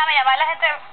déjame llamar a la gente